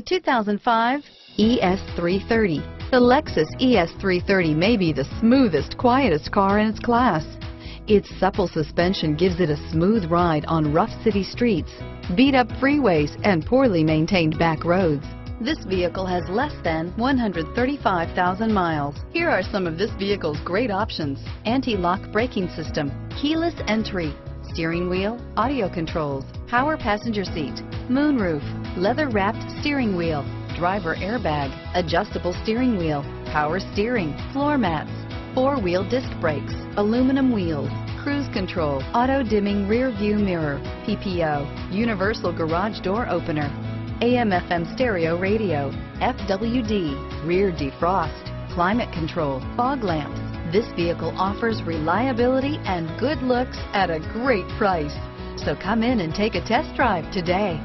The 2005 ES330. The Lexus ES330 may be the smoothest, quietest car in its class. Its supple suspension gives it a smooth ride on rough city streets, beat up freeways, and poorly maintained back roads. This vehicle has less than 135,000 miles. Here are some of this vehicle's great options. Anti-lock braking system, keyless entry, steering wheel, audio controls, power passenger seat, moonroof, leather wrapped steering wheel, driver airbag, adjustable steering wheel, power steering, floor mats, four-wheel disc brakes, aluminum wheels, cruise control, auto dimming rear view mirror, PPO, universal garage door opener, AM FM stereo radio, FWD, rear defrost, climate control, fog lamps. This vehicle offers reliability and good looks at a great price. So come in and take a test drive today.